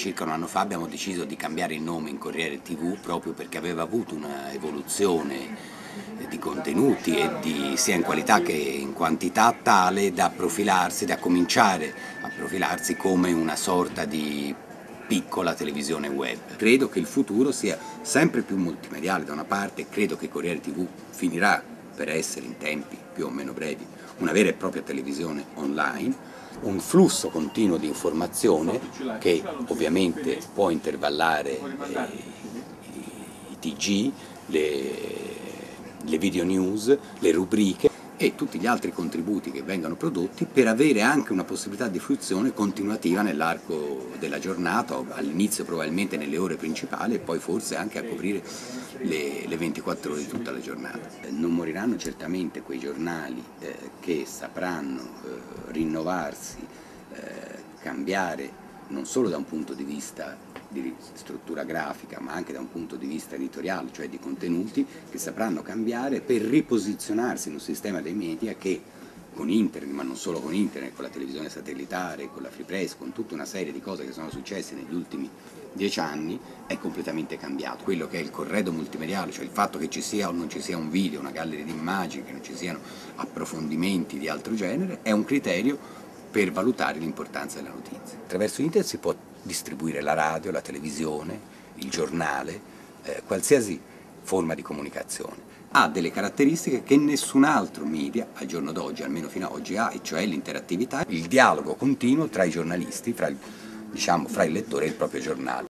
Circa un anno fa abbiamo deciso di cambiare il nome in Corriere TV proprio perché aveva avuto un'evoluzione di contenuti e di, sia in qualità che in quantità tale da profilarsi, da cominciare a profilarsi come una sorta di piccola televisione web. Credo che il futuro sia sempre più multimediale da una parte, credo che Corriere TV finirà per essere in tempi più o meno brevi una vera e propria televisione online, un flusso continuo di informazione che ovviamente può intervallare eh, i TG, le le video news, le rubriche e tutti gli altri contributi che vengono prodotti per avere anche una possibilità di fruizione continuativa nell'arco della giornata, all'inizio probabilmente nelle ore principali e poi forse anche a coprire le, le 24 ore di tutta la giornata. Non moriranno certamente quei giornali eh, che sapranno eh, rinnovarsi, eh, cambiare non solo da un punto di vista di struttura grafica ma anche da un punto di vista editoriale, cioè di contenuti che sapranno cambiare per riposizionarsi in un sistema dei media che con internet, ma non solo con internet, con la televisione satellitare, con la free press, con tutta una serie di cose che sono successe negli ultimi dieci anni, è completamente cambiato. Quello che è il corredo multimediale, cioè il fatto che ci sia o non ci sia un video, una galleria di immagini, che non ci siano approfondimenti di altro genere, è un criterio per valutare l'importanza della notizia. Attraverso internet si può distribuire la radio, la televisione, il giornale, eh, qualsiasi forma di comunicazione. Ha delle caratteristiche che nessun altro media al giorno d'oggi, almeno fino ad oggi, ha, e cioè l'interattività, il dialogo continuo tra i giornalisti, fra il, diciamo, fra il lettore e il proprio giornale.